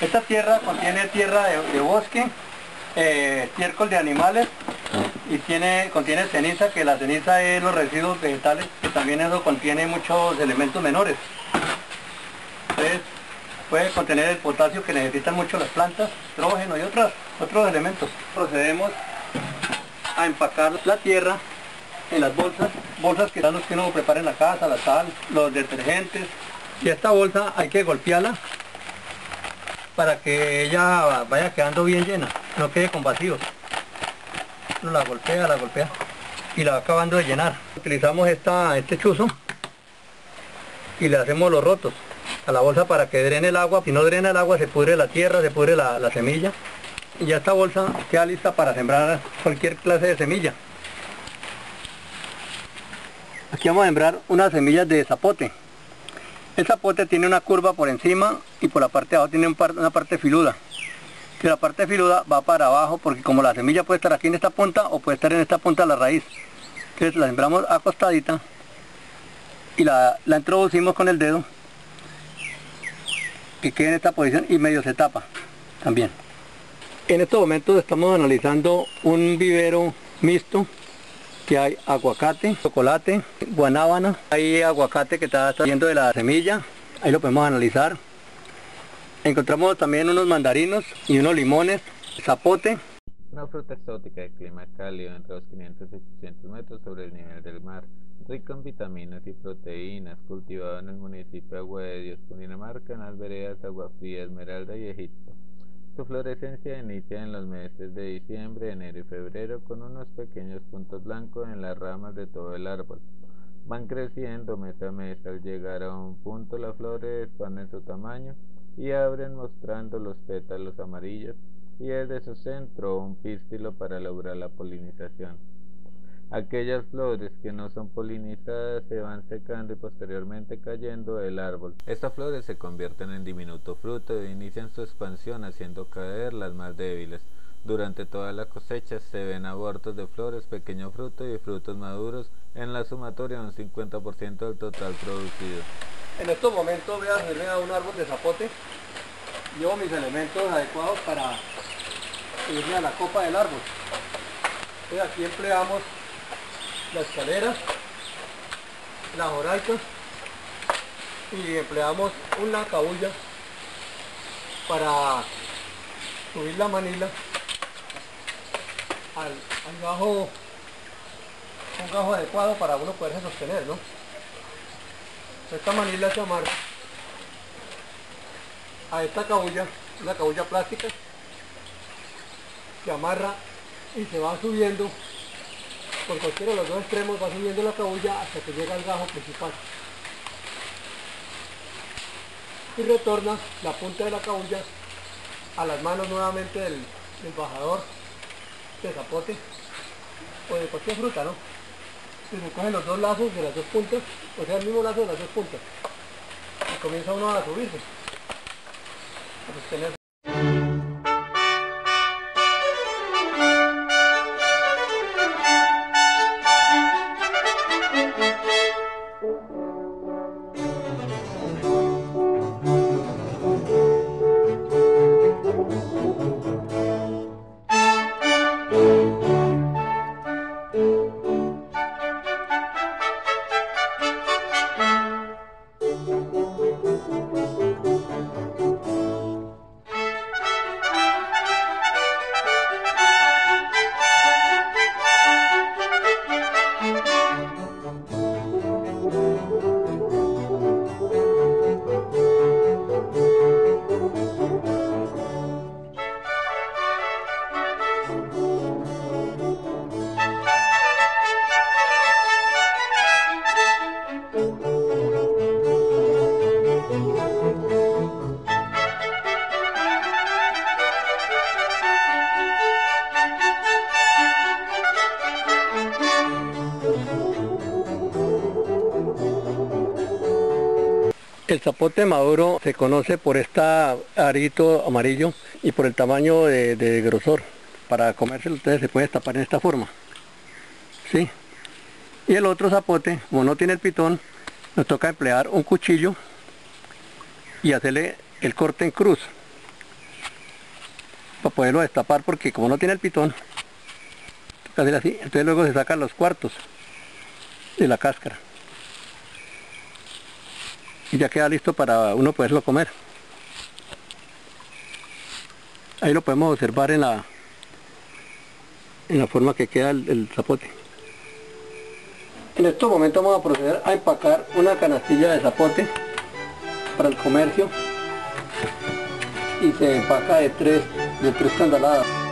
Esta tierra contiene tierra de, bosque, eh, de animales y tiene, contiene ceniza, que la ceniza es los residuos vegetales, que también eso contiene muchos elementos menores. Entonces, puede contener el potasio que necesitan mucho las plantas, nitrógeno y otros, otros elementos. Procedemos a empacar la tierra en las bolsas, bolsas que son los que uno prepara en la casa, la sal, los detergentes. Y esta bolsa hay que golpearla para que ella vaya quedando bien llena, no quede con vacíos. Uno la golpea, la golpea y la va acabando de llenar. Utilizamos esta, este chuzo y le hacemos los rotos a la bolsa para que drene el agua. Si no drena el agua se pudre la tierra, se pudre la, la semilla. Y ya esta bolsa queda lista para sembrar cualquier clase de semilla. Aquí vamos a sembrar unas semillas de zapote. El zapote tiene una curva por encima y por la parte de abajo tiene una parte filuda. Que la parte filuda va para abajo porque como la semilla puede estar aquí en esta punta o puede estar en esta punta de la raíz. Entonces la sembramos acostadita y la, la introducimos con el dedo que quede en esta posición y medio se tapa también. En estos momentos estamos analizando un vivero mixto que hay aguacate, chocolate, guanábana, hay aguacate que está saliendo de la semilla, ahí lo podemos analizar. Encontramos también unos mandarinos y unos limones, zapote. Una fruta exótica de clima cálido entre los 500 y 800 metros sobre el nivel del mar, rico en vitaminas y proteínas, cultivado en el municipio de Agua de Dios, Cundinamarca, en las veredas Agua Fría, Esmeralda y Egipto. Su florescencia inicia en los meses de diciembre, enero y febrero con unos pequeños puntos blancos en las ramas de todo el árbol. Van creciendo mes a mes. Al llegar a un punto las flores expanden su tamaño y abren mostrando los pétalos amarillos y desde su centro un pístilo para lograr la polinización. Aquellas flores que no son polinizadas se van secando y posteriormente cayendo del árbol. Estas flores se convierten en diminuto fruto e inician su expansión haciendo caer las más débiles. Durante toda la cosecha se ven abortos de flores, pequeños frutos y frutos maduros en la sumatoria un 50% del total producido. En estos momentos voy a a un árbol de zapote. Llevo mis elementos adecuados para irme a la copa del árbol. aquí empleamos la escalera, las horaicas y empleamos una cabulla para subir la manila al, al gajo, un gajo adecuado para uno poderse sostener, ¿no? Esta manila se amarra a esta cabulla, una cabulla plástica, se amarra y se va subiendo por cualquiera de los dos extremos va subiendo la cabulla hasta que llega al gajo principal. Y retorna la punta de la cabulla a las manos nuevamente del, bajador de zapote o de cualquier fruta, ¿no? Se recogen los dos lazos de las dos puntas, o sea, el mismo lazo de las dos puntas. Y comienza uno a subirse. A El zapote maduro se conoce por este arito amarillo y por el tamaño de, grosor. Para comérselo ustedes se puede tapar en esta forma. ¿Sí? Y el otro zapote, como no tiene el pitón, nos toca emplear un cuchillo y hacerle el corte en cruz. para poderlo destapar porque como no tiene el pitón, toca hacer así, entonces luego se sacan los cuartos de la cáscara. Y ya queda listo para uno poderlo comer. Ahí lo podemos observar en la en la forma que queda el, zapote. En estos momentos vamos a proceder a empacar una canastilla de zapote para el comercio y se empaca de tres, de tres candaladas.